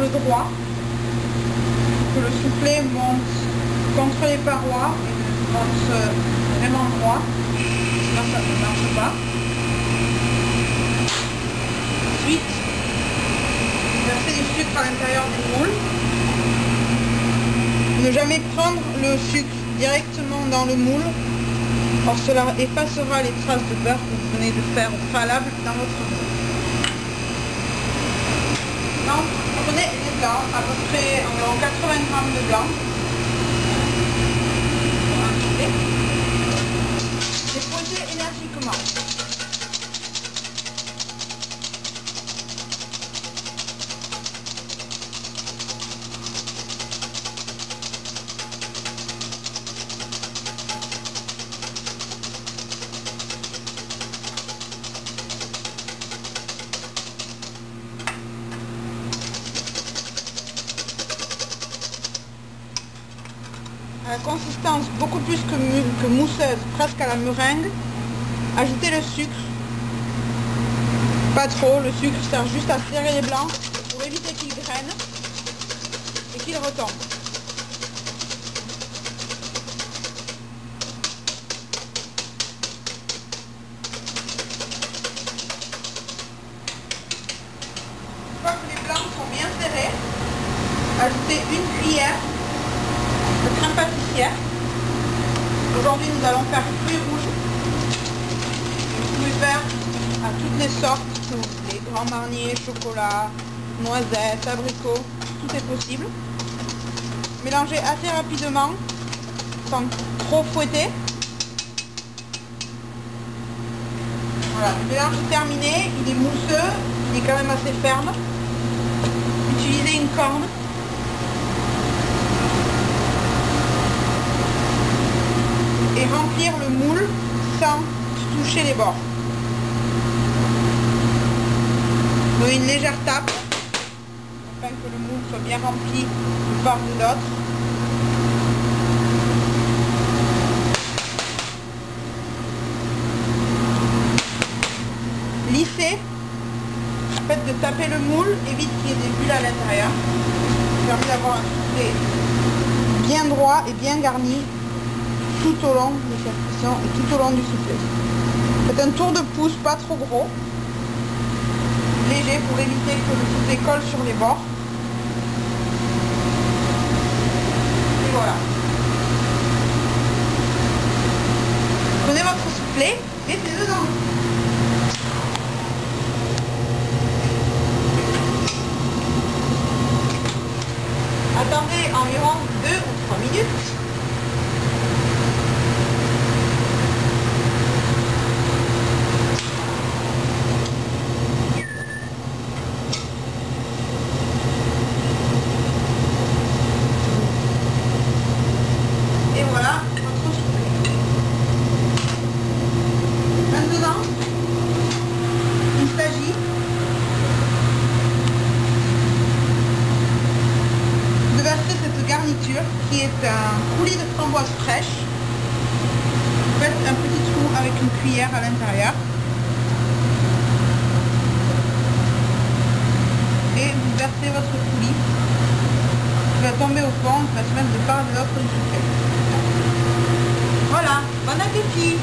angle droit, que le soufflet monte contre les parois et monte vraiment droit, sinon ça ne marche pas. Ensuite, verser du sucre à l'intérieur du moule. Ne jamais prendre le sucre directement dans le moule, or cela effacera les traces de beurre que vous venez de faire au préalable dans votre moule. Donc, prenez les blancs, à peu près environ 80 g de blanc. Consistance beaucoup plus que, que mousseuse, presque à la meringue. Ajoutez le sucre. Pas trop, le sucre sert juste à serrer les blancs pour éviter qu'ils grainent et qu'ils retombent. Une fois que les blancs sont bien serrés, ajoutez une cuillère Aujourd'hui, nous allons faire fruits rouges. Vous pouvez faire à toutes les sortes, les grands marniers, chocolat, noisettes, abricots, tout est possible. Mélangez assez rapidement, sans trop fouetter. Voilà, le mélange est terminé, il est mousseux, il est quand même assez ferme. Utilisez une corne et remplir le moule sans toucher les bords. Donner une légère tape afin que le moule soit bien rempli de part et d'autre. Lisser, fait de taper le moule, évite qu'il y ait des bulles à l'intérieur. permet d'avoir un soufflet bien droit et bien garni tout au long de cette pression et tout au long du soufflet. Faites un tour de pouce pas trop gros, léger pour éviter que le soufflet colle sur les bords. Et voilà. Prenez votre soufflet, mettez dedans. Attendez environ 2 ou 3 minutes. Qui est un coulis de framboise fraîche. Vous faites un petit trou avec une cuillère à l'intérieur. Et vous versez votre coulis qui va tomber au fond, il va se mettre de part et d'autre du soufflet. Voilà, bon appétit